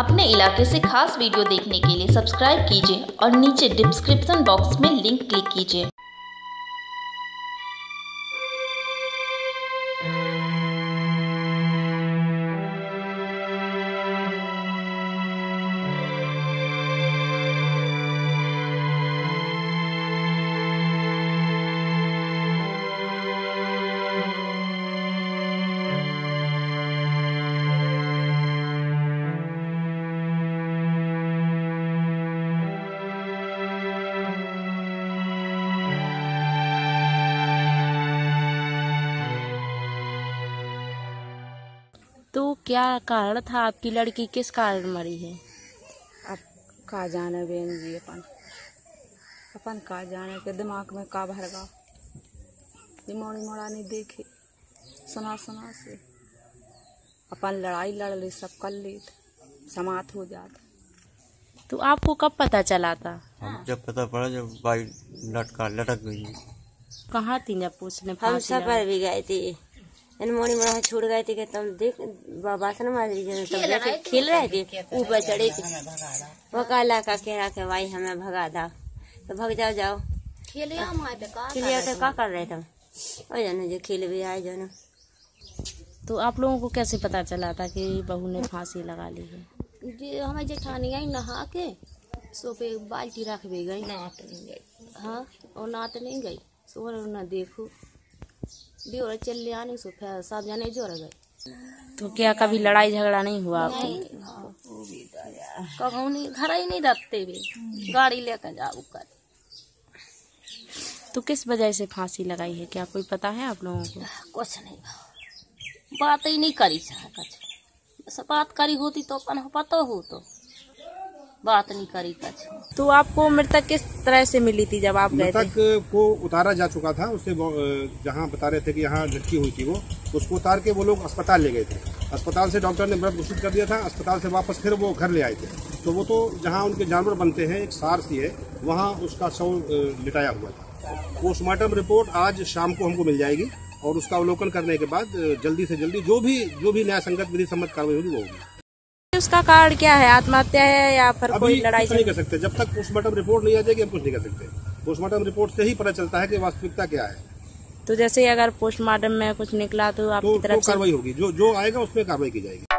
अपने इलाके से खास वीडियो देखने के लिए सब्सक्राइब कीजिए और नीचे डिस्क्रिप्शन बॉक्स में लिंक क्लिक कीजिए। क्या कारण था? आपकी लड़की किस कारण मरी है? अब का जाने बेन जी अपन अपन का जाने के दिमाग में का भर गा ये मोड़ी मोड़ा नहीं देखे। सुना सुना से। अपन लड़ाई लड़ ली सब कर ली समाप्त हो जाता। तो आपको कब पता चला था? हम जब पता पड़ा जब बाई लटका लटक गई। कहाँ थी जब उसने हम सफ़र भी गए थे। इन मोनी मोड़ा छूट गए थे कि तुम देख बासन मारी बैठे खेल रहे थे ऊपर चढ़े थे वो काला का कह रहा कि भाई हमें भगा था तो भग जाओ जाओ खेलिया तो का कर रहे तुम ओ जानो जो खेल भी आए जानो तो आप लोगों को कैसे पता चला था कि बहू ने फांसी लगा ली है जे हमें जेठानी आई नहा के सो पे बाल्टी रख भी गई नात नहीं गई हाँ और नात नहीं गई सो न देखो बियोर चल आने सो जाने ज़ोर गए। तो क्या कभी लड़ाई झगड़ा नहीं हुआ आपको? कहूँ नहीं घर ही नहीं रखते भी। गाड़ी लेकर जाओ कर तो किस वजह से फांसी लगाई है? क्या कोई पता है आप लोगों को? कुछ नहीं। बात ही नहीं करी चाहे कछ। बात करी होती तो अपन पता हो तो बात नहीं करी कछ। तो आपको मृतक किस तरह से मिली थी जब आप गए थे? मृतक को उतारा जा चुका था उससे जहाँ बता रहे थे कि यहाँ लटकी हुई थी वो उसको उतार के वो लोग अस्पताल ले गए थे। अस्पताल से डॉक्टर ने मृत घोषित कर दिया था अस्पताल से वापस फिर वो घर ले आए थे। तो वो तो जहाँ उनके जानवर बनते हैं एक सार सी है वहाँ उसका शव लिटाया हुआ था। पोस्टमार्टम रिपोर्ट आज शाम को हमको मिल जाएगी और उसका अवलोकन करने के बाद जल्दी से जल्दी जो भी जो भी न्याय संगत विधि सम्मत कार्रवाई होगी वो होगी। उसका कारण क्या है? आत्महत्या है या फिर कोई लड़ाई नहीं कर सकते। जब तक पोस्टमार्टम रिपोर्ट नहीं आ जाएगी हम कुछ नहीं कर सकते। पोस्टमार्टम रिपोर्ट से ही पता चलता है कि वास्तविकता क्या है। तो जैसे अगर पोस्टमार्टम में कुछ निकला तो तो, आपकी तो तरफ़ से कार्रवाई होगी। जो जो आएगा उसमें कार्रवाई की जाएगी।